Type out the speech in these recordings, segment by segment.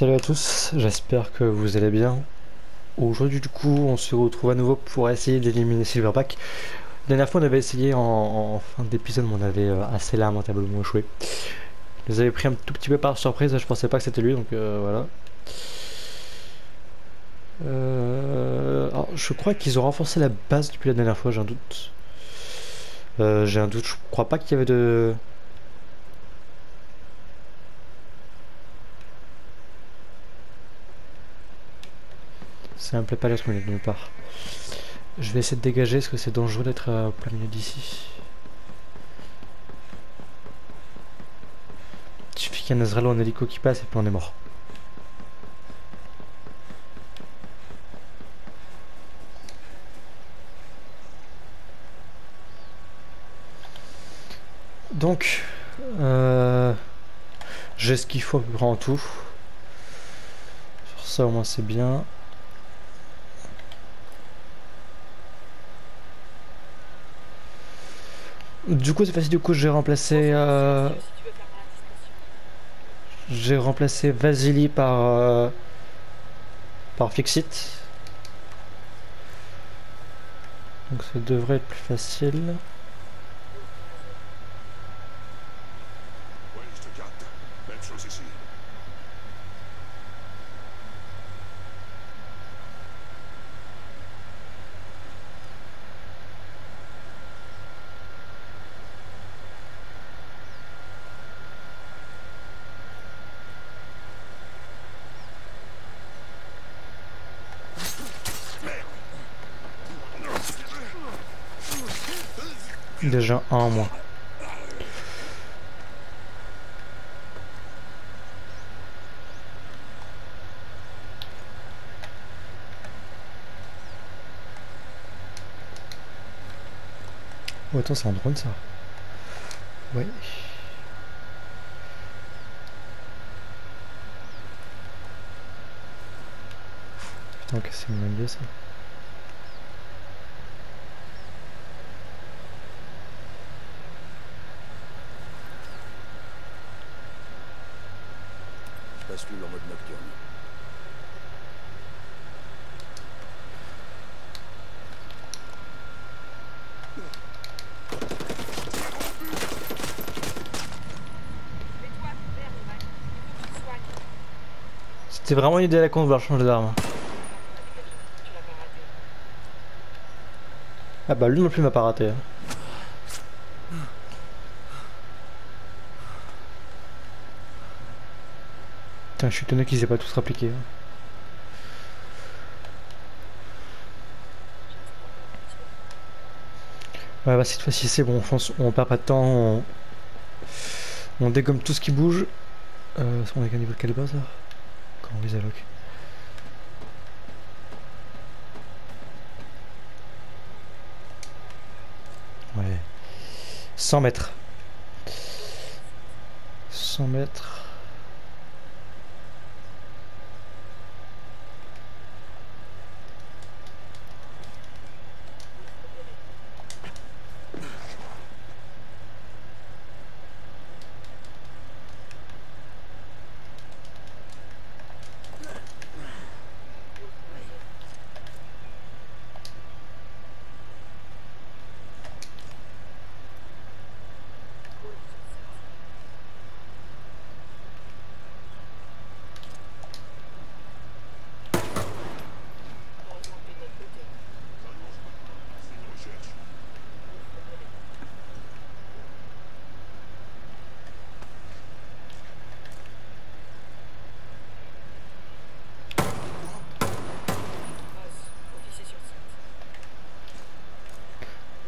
Salut à tous, j'espère que vous allez bien. Aujourd'hui du coup on se retrouve à nouveau pour essayer d'éliminer Silverback. La dernière fois on avait essayé en, fin d'épisode mais on avait euh, assez lamentablement échoué. Je les avais pris un tout petit peu par surprise, je pensais pas que c'était lui donc euh, voilà. Euh, je crois qu'ils ont renforcé la base depuis la dernière fois, j'ai un doute. j'ai un doute, je crois pas qu'il y avait de... Ça me plaît pas l'être milieu de nulle part. Je vais essayer de dégager, est-ce que c'est dangereux d'être au plein milieu d'ici Il suffit qu'il y ait un Azrael en hélico qui passe et puis on est mort. Donc, euh, j'ai ce qu'il faut en tout. Sur ça au moins c'est bien. Du coup, c'est facile. Du coup, j'ai remplacé. Euh... J'ai remplacé Vasily par. Euh... par Fixit. Donc, ça devrait être plus facile. Déjà un en. Oh attends, c'est un drone ça. Ouais. Putain, que c'est une ça. bascule en mode nocturne. C'était vraiment une idée à la con de vouloir changer d'arme. Ah bah lui non plus m'a pas raté. Putain, je suis étonné qu'ils aient pas tous rappliqué. Hein. Ouais, bah cette fois-ci c'est bon, on perd pas de temps, on, on dégomme tout ce qui bouge. Euh, on est qu'à niveau de quelle base là Comment on les alloque Ouais. 100 mètres. 100 mètres.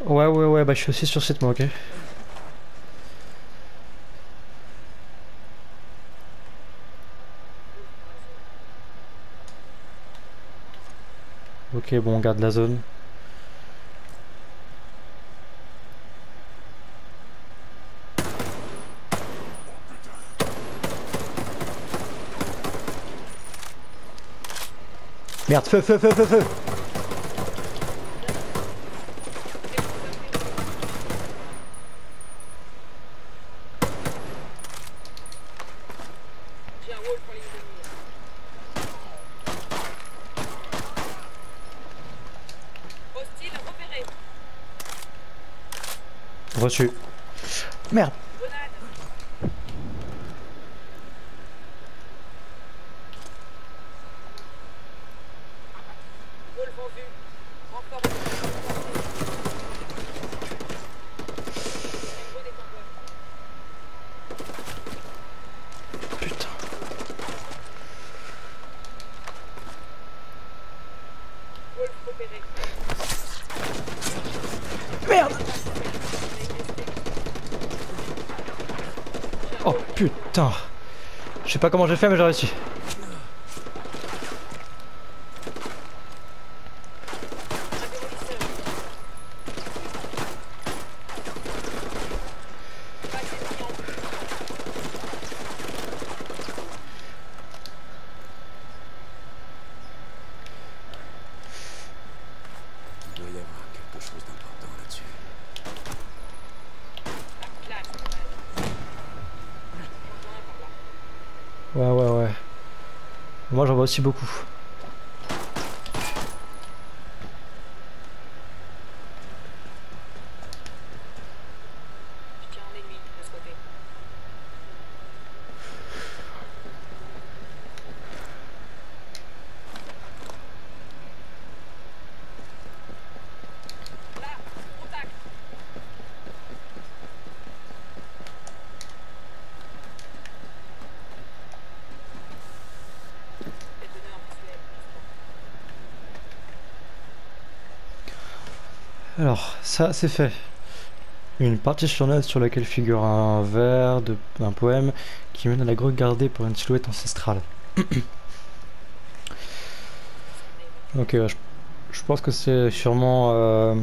Ouais, ouais, ouais, bah je suis aussi sur cette moi, ok. Ok, bon, on garde la zone. Merde, feu, feu, feu, feu, feu Merde. Wolf en vue. Renfort. Niveau des tampons. Putain. Wolf repéré. Merde Oh putain Je sais pas comment j'ai fait mais j'ai réussi. Un démolisseur. Pas ennemi en vue. Il doit y avoir quelque chose d'important là-dessus. Là, c'est pas mal. Rejoins par là. Ouais ouais ouais. J'en vois aussi beaucoup. Je tiens en ennemi de ce côté. Là, contact. Déteneur visuel. Alors, ça c'est fait. Une partie sur net sur laquelle figure un vers d'un poème qui mène à la grotte gardée par une silhouette ancestrale. ok, je pense que c'est sûrement euh,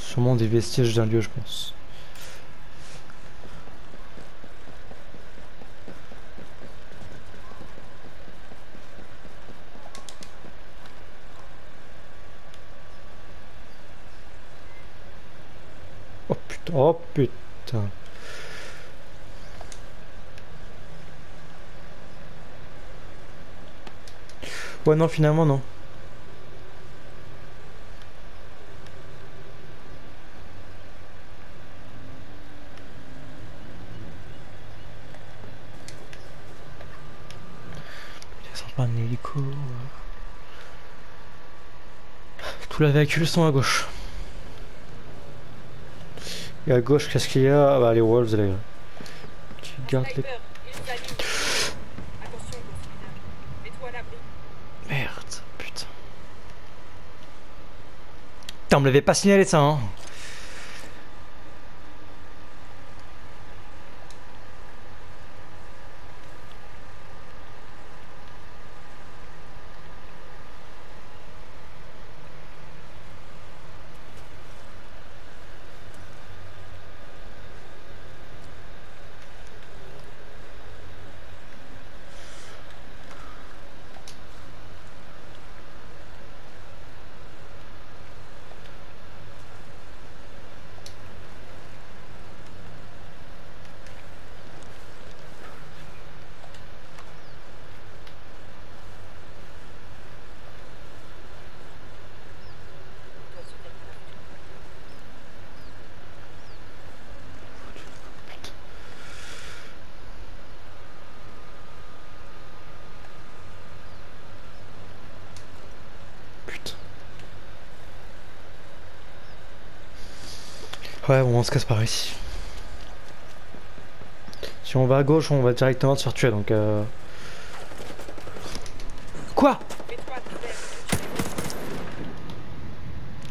sûrement des vestiges d'un lieu, je pense. Oh putain. Ouais, non, finalement, non. Tous les véhicules sont à gauche. Et à gauche, qu'est-ce qu'il y a? Ah bah, Les Wolves, les... qui gardent les... Merde, putain. Putain, on me l'avait pas signalé ça, hein Ouais, bon, on se casse par ici. Si on va à gauche, on va directement se faire tuer, donc euh... Quoi?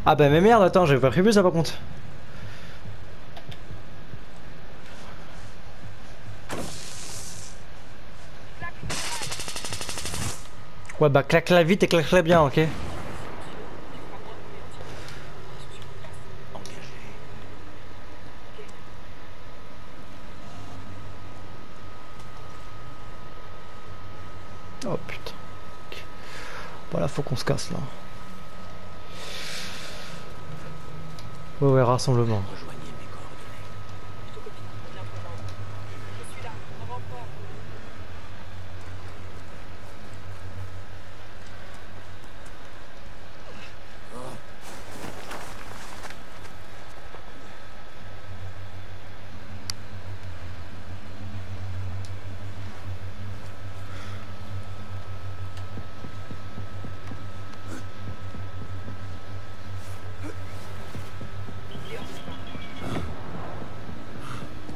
Ah bah mais merde, attends, j'avais pas prévu ça par contre. Ouais bah claque-la vite et claque-la bien, ok Oh putain. Ok. Bon là faut qu'on se casse là. Ouais ouais rassemblement. Rejoignez mes coordonnées. Je te copie. Viens pour moi. Je suis là. En renfort.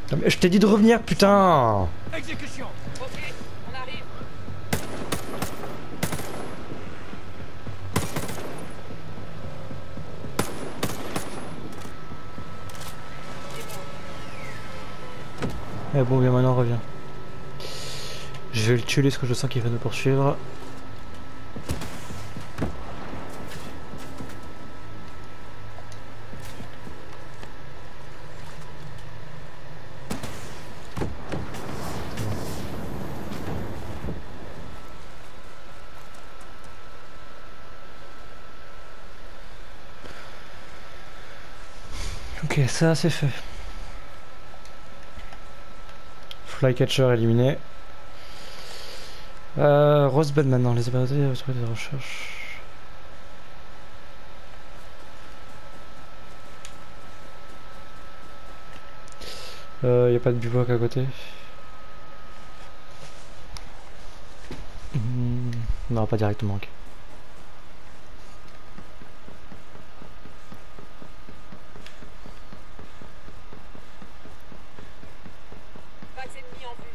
Ah, mais je t'ai dit de revenir, putain Exécution Ok, on arrive. Eh bon, bien maintenant, reviens. Je vais le tuer parce que je sens qu'il va nous poursuivre. Ok, ça c'est fait. Flycatcher éliminé. Euh, Rosebud maintenant, les opérateurs de des recherches. Euh, y a pas de bivouac à côté. Hmm, non, pas directement. ok. Pas d'ennemis en vue.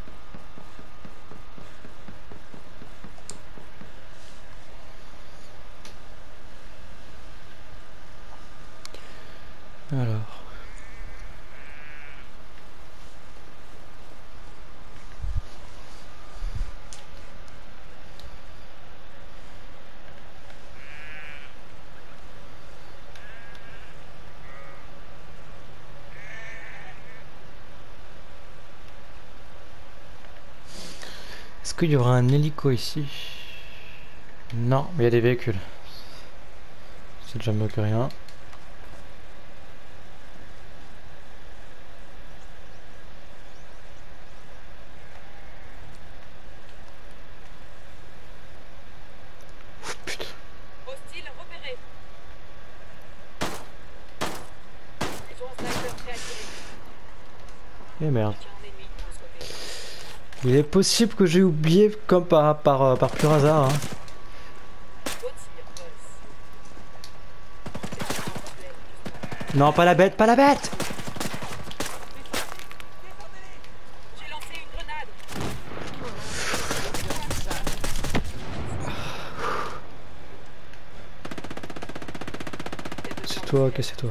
Alors. Est-ce qu'il y aura un hélico ici? Non, mais il y a des véhicules. C'est déjà mieux que rien. Ouf, putain. Hostile repéré. Ils ont un sniper prêt à tirer. Eh merde. Tiens, un ennemi de ce côté. Il est possible que j'ai oublié comme par, par, euh, par pur hasard. hein. C'est. Non, pas la bête, pas la bête J'ai lancé une grenade. C'est toi, ok, c'est toi.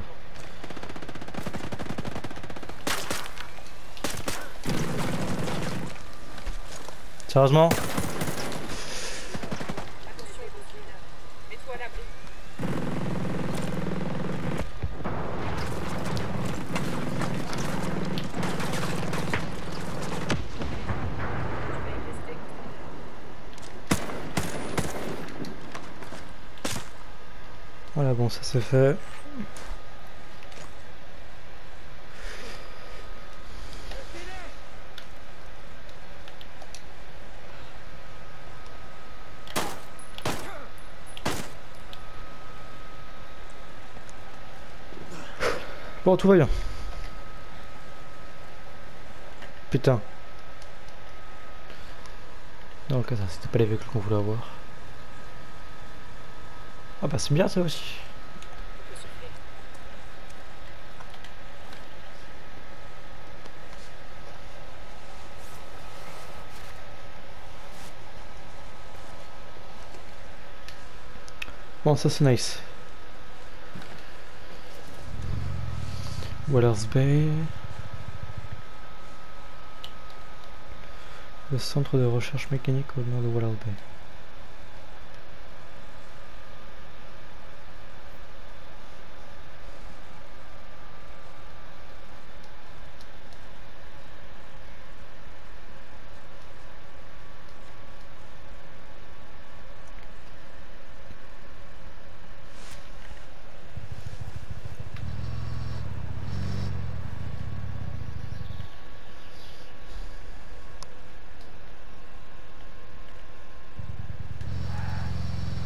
Sérieusement Attention, Gosselin. Mets-toi à l'abri. Je vais y rester. Voilà, bon, ça c'est fait. Tout va bien. Putain. Ok, ça, c'était pas les véhicules qu'on voulait avoir. Ah bah c'est bien ça aussi. Bon, ça c'est nice. Waller's Bay. Le centre de recherche mécanique au nord de Waller's Bay.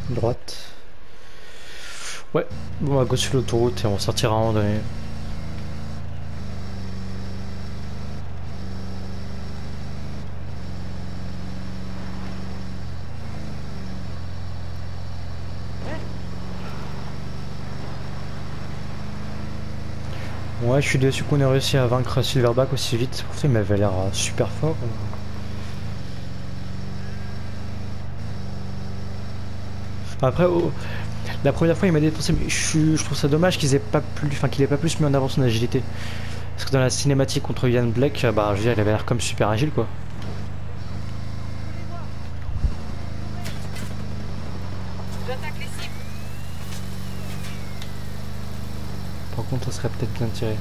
Droite. Va go sur l'autoroute et on sortira à un moment donné. Ouais, je suis déçu qu'on ait réussi à vaincre Silverback aussi vite. Pourtant, il m'avait l'air euh, super fort. Après, oh, la première fois, il m'a défoncé, mais je, je trouve ça dommage enfin, qu'il ait pas plus mis en avant son agilité. Parce que dans la cinématique contre Ian Blake, euh, bah, je veux dire, il avait l'air comme super agile, quoi. Par contre, ça serait peut-être bien tiré.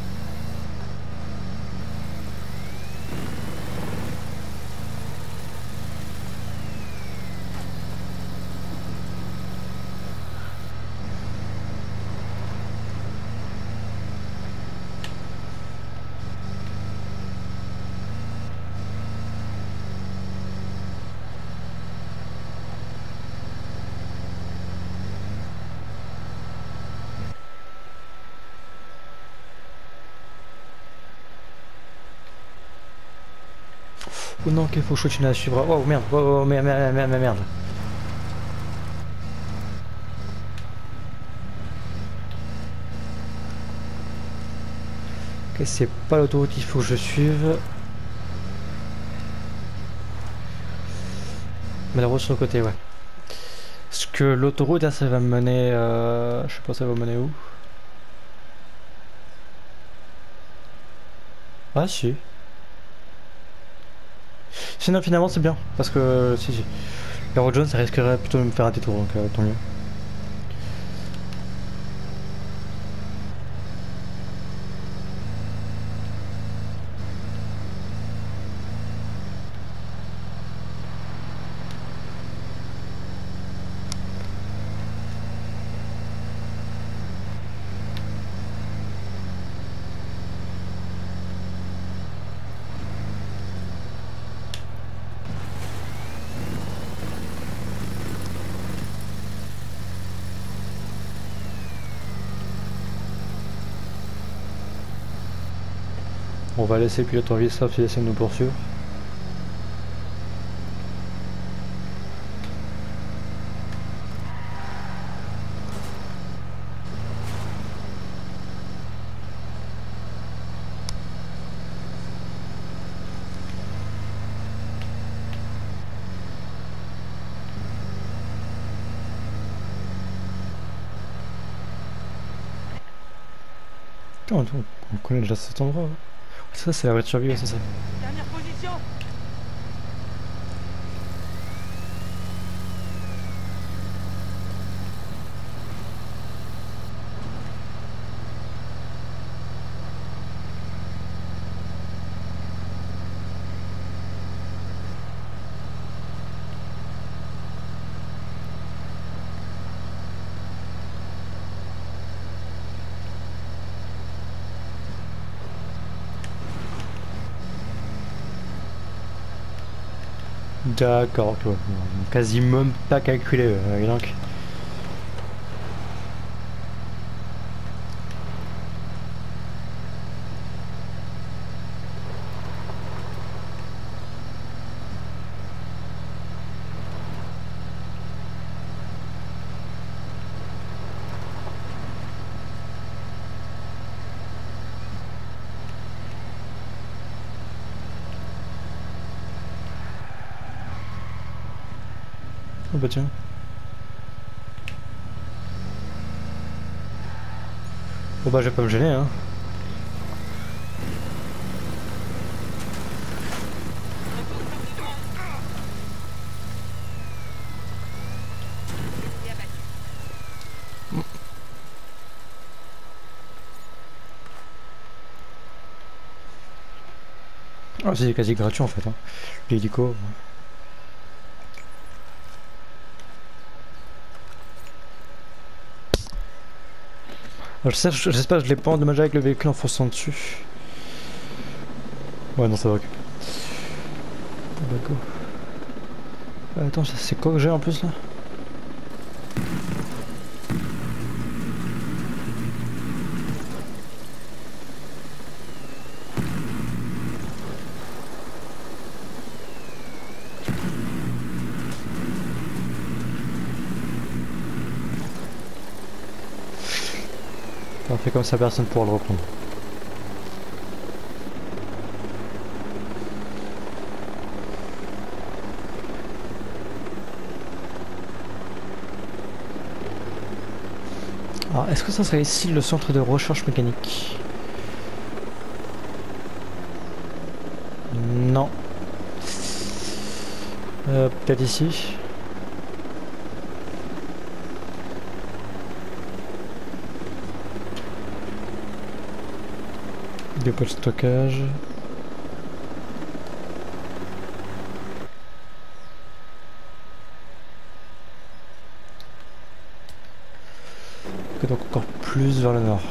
Faut que je continue à suivre. Oh merde, oh, oh, merde, merde, merde, merde, merde. Ok, c'est pas l'autoroute qu'il faut que je suive. Mais la route sur le côté, ouais. Parce que l'autoroute, là, ça va me mener... Euh... Je sais pas, ça va me mener où? Ah, si. Sinon, finalement, c'est bien. Parce que si, si. Road jaune, ça risquerait plutôt de me faire un détour, donc euh, tant mieux. Laisser pilote en sauf s'il essaie de nous poursuivre. On connaît déjà cet endroit. hein. Ça, c'est la voiture vive, c'est ça. D'accord, quasi même pas calculé, euh, donc. Oh bah tiens. Bon bah je vais pas me gêner hein. Ah c'est quasi gratuit en fait. Hein. L'hélico. Alors, je sais- J'espère que je l'ai pas endommagé avec le véhicule en fonçant dessus. Ouais non ça va ok. Bah. Euh, Attends, c'est quoi que j'ai en plus là? fait comme ça personne pourra le reprendre. Alors est-ce que ça serait ici le centre de recherche mécanique? Non. Euh, Peut-être ici. des de stockage. Donc encore plus vers le nord.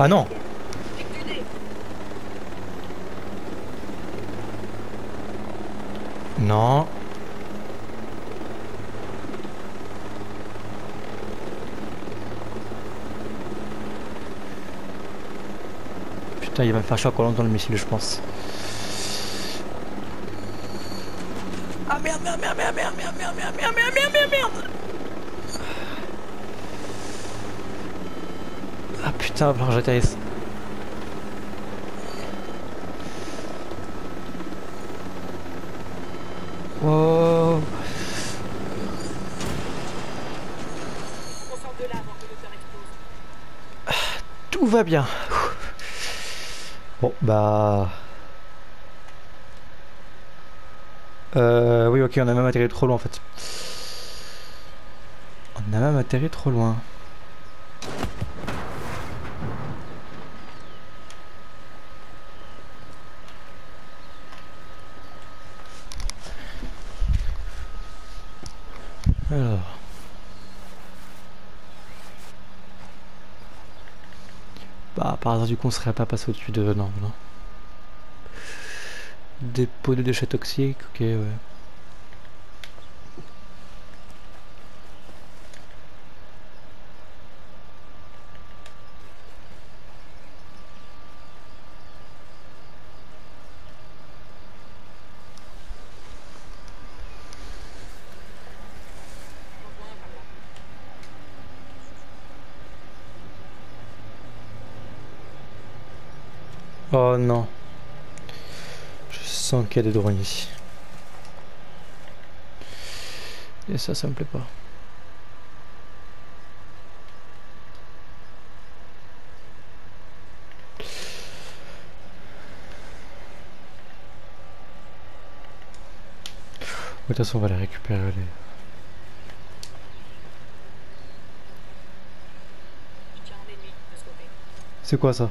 Ah non Non. Putain, il va me faire choc encore longtemps le missile, je pense. Ah merde, merde, merde, merde, merde, merde, merde, merde, merde, merde, merde, merde, merde. Ah putain, que j'atterrisse. Wow. Tout va bien. Bon, bah... Euh, oui, ok, on a même atterri trop loin en fait. On a même atterri trop loin. Alors... Bah, par hasard, du coup, on serait pas passé au-dessus de. Non, non. Dépôt de déchets toxiques, ok, ouais. Non. Je sens qu'il y a des drones ici. Et ça, ça me plaît pas. De toute façon, on va les récupérer. Les... C'est quoi ça?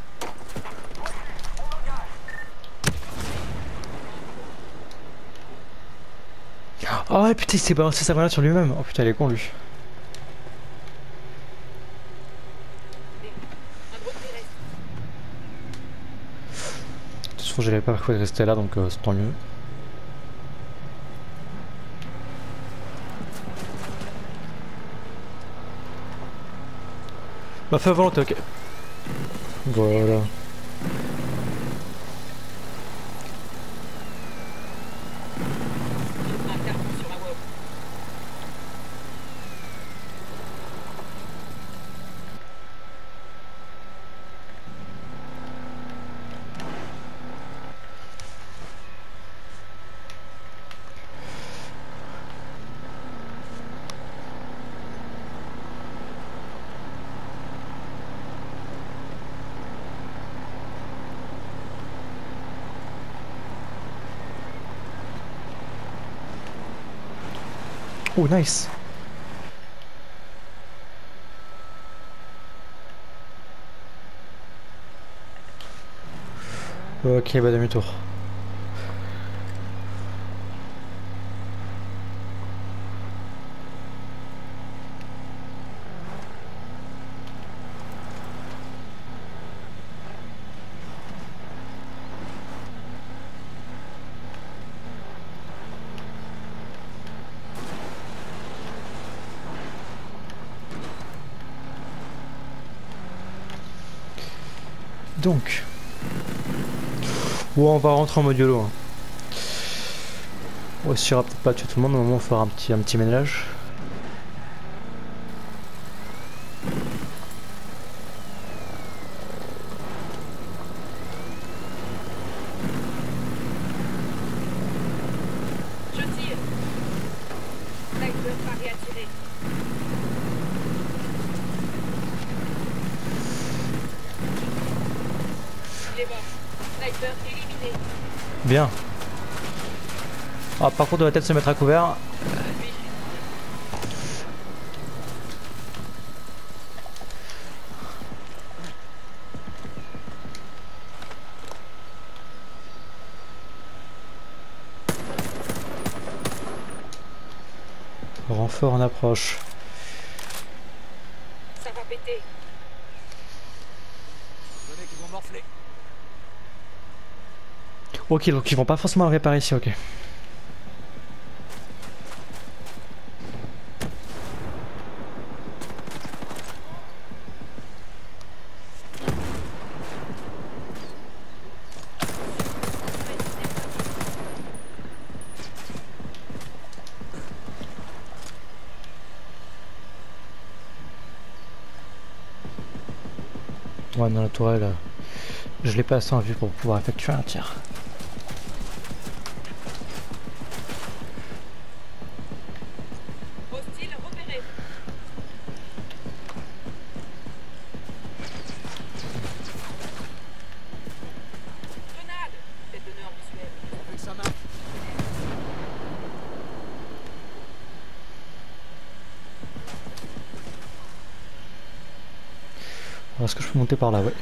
Oh putain, il s'est balancé sa grenade sur lui-même. Oh putain, il est con lui. De toute façon, j'avais pas prévu de rester là, donc euh, c'est tant mieux. Bah, feu à volonté, ok. Voilà. Oh, nice. Ok, bah demi-tour. On va rentrer en mode YOLO. Hein. On peut-être pas tuer tout le monde, mais au moins on fera un petit, un petit ménage. Sniper Bien. Ah, par contre, on va peut-être se mettre à couvert. Renfort en approche. Ça va péter. Donnez qu'ils vont morfler. Ok, donc ils vont pas forcément réparer ici, ok. Ouais, dans la tourelle, euh, je l'ai pas assez en vue pour pouvoir effectuer un tir. Hostile repéré. Grenade. Détoneur visuel. On fait que ça marche. Alors, Est-ce que je peux monter par là Ouais.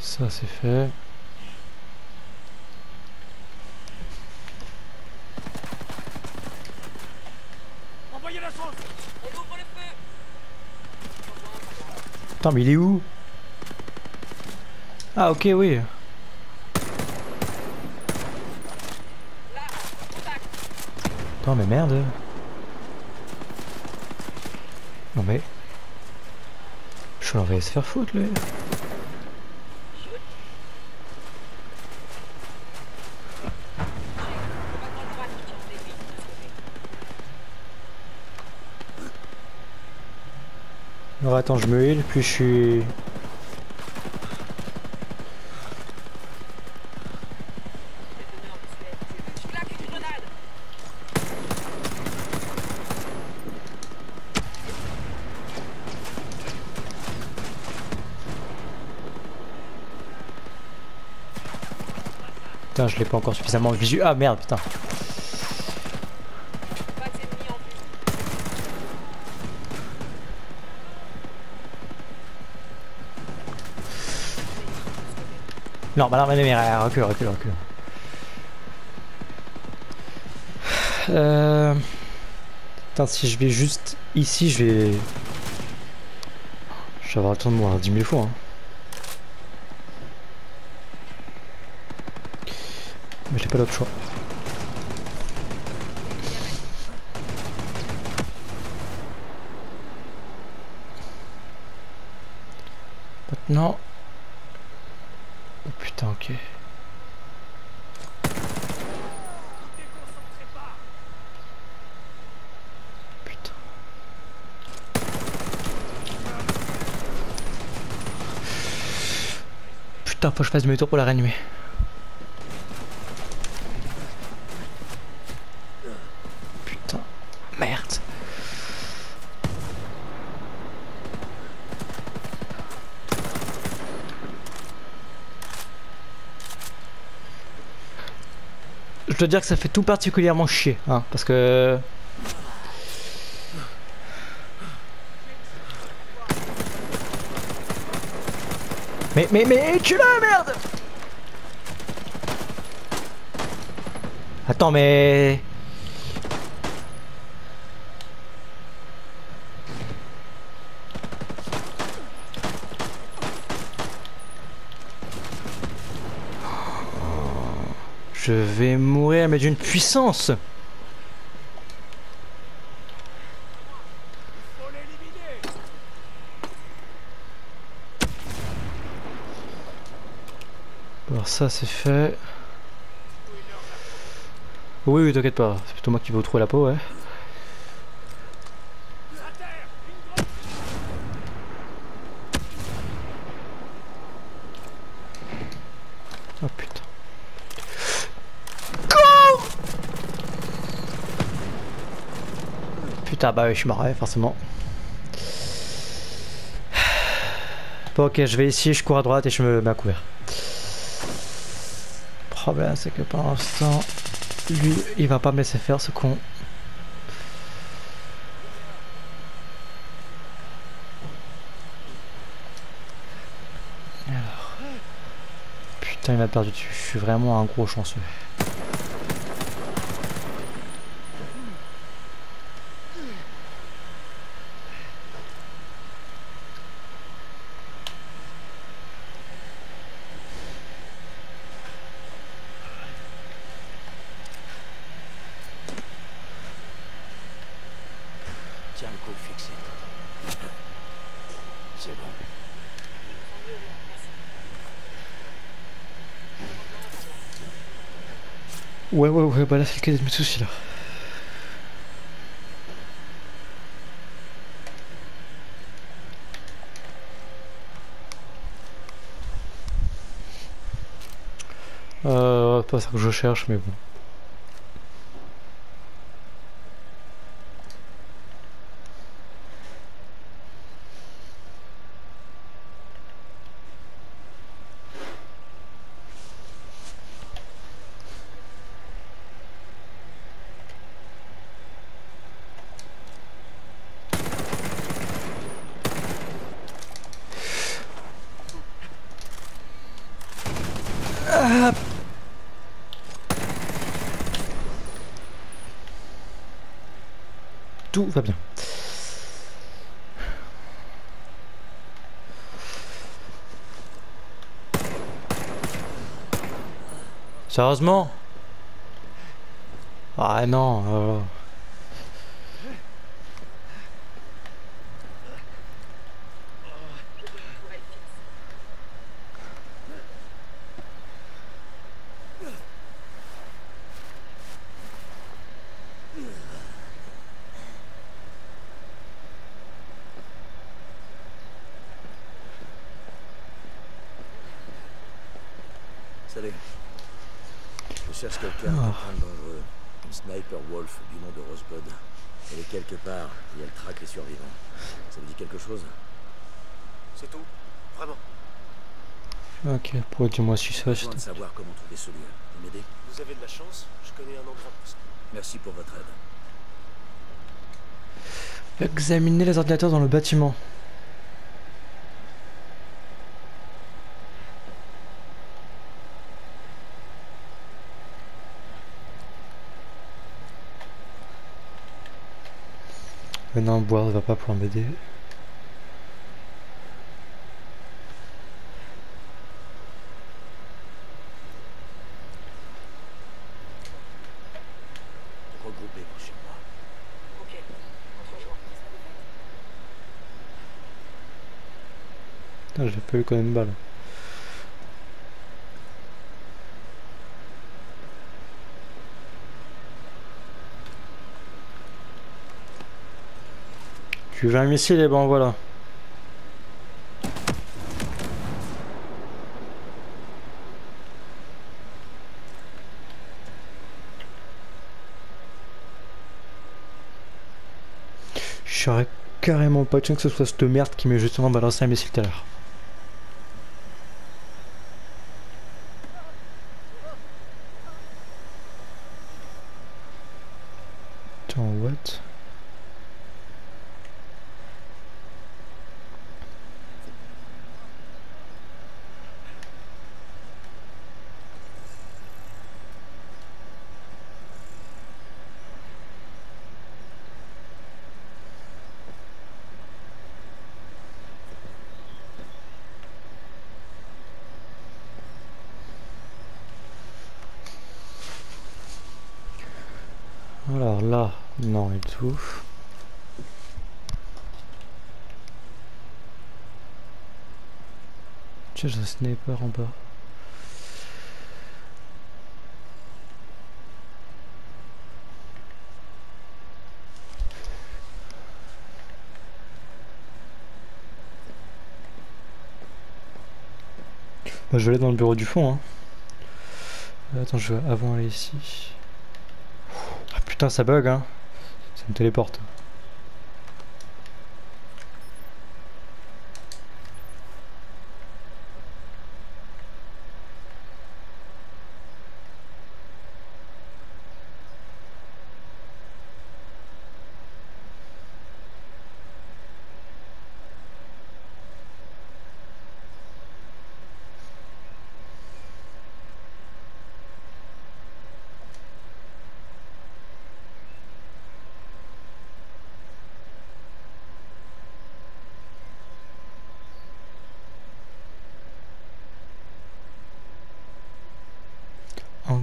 Ça c'est fait. Envoyez la sauce On ouvre le feu. Putain, mais il est où? Ah, ok, oui. Là. Contact. Attends, mais merde. Non, mais. Je l'envoyer se faire foutre, lui. Alors attends, je me heal, puis je suis. Détoneur visuel. Je claque une grenade. Je l'ai pas encore suffisamment visu. Ah merde, putain. Non, bah non, mais, mais, mais, recule, recule, recule. Euh... Putain, si je vais juste ici, je vais... Je vais avoir le temps de mourir 10 000 fois. hein. Mais j'ai pas d'autre choix. Maintenant... Oh putain, ok. Putain. Putain, faut que je fasse demi-tour pour la réanimer. Putain, merde. Je dois dire que ça fait tout particulièrement chier, hein, parce que... Mais, mais, mais, tu l'as, merde Attends, mais... Je vais mourir, mais d'une puissance Alors ça c'est fait. Oui, oui t'inquiète pas, c'est plutôt moi qui vais vous trouver la peau, ouais. Putain, bah oui, je suis marré, forcément. Bon, ok, je vais ici, je cours à droite et je me mets à couvert. Le problème, c'est que pour l'instant, lui, il va pas me laisser faire ce con. Putain, il m'a perdu dessus. Je suis vraiment un gros chanceux. Tiens le coup fixé. C'est bon. Ouais, ouais, ouais, bah là, c'est le cas de mes soucis là. Euh, pas ça que je cherche, mais bon. Tout va bien. Sérieusement Ah non. euh. Salut. Je cherche quelqu'un quelqu'un de dangereux. Une sniper wolf du nom de Rosebud. Elle est quelque part et elle traque les survivants. Ça vous dit quelque chose? C'est tout? Vraiment? Ok, pour dis-moi si ça, besoin de savoir comment trouver ce lieu. Vous m'aidez? Vous avez de la chance, je connais un endroit pour ça. Merci pour votre aide. Examiner les ordinateurs dans le bâtiment. Mais non, boire ne va pas pouvoir m'aider. Regroupez-vous chez moi. Ok. On se rejoint. Putain, j'ai pas eu quand même une balle. Tu veux un missile et ben voilà. J'aurais carrément pas de que ce soit cette merde qui m'ait justement balancé un missile tout à l'heure. Alors là, non et tout. Tiens, j'ai un sniper en bas. Bah, je vais aller dans le bureau du fond. Hein. Attends, je vais avant aller ici. Putain, ça bug hein. Ça me téléporte.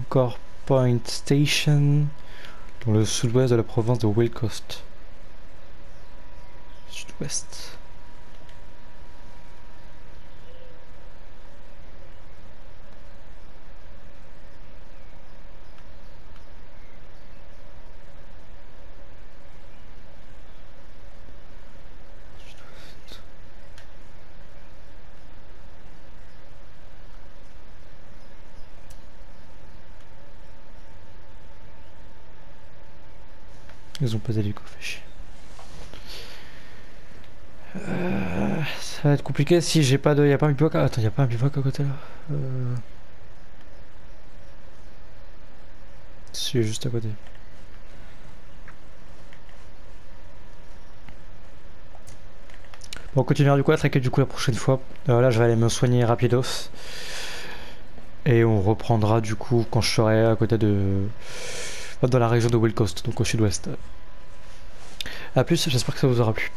Encore Point Station dans le sud-ouest de la province de Wild Coast. Sud-ouest. Ils ont pas d'hélico, chier. Euh, ça va être compliqué si j'ai pas de. Y'a pas un bivouac. Attends, y'a pas un bivouac à côté là euh... Si, juste à côté. Bon, on continuera du coup à traquer du coup la prochaine fois. Euh, là, je vais aller me soigner rapidos. Et on reprendra du coup quand je serai à côté de. Dans la région de Wild Coast, donc au sud-ouest. A plus, j'espère que ça vous aura plu.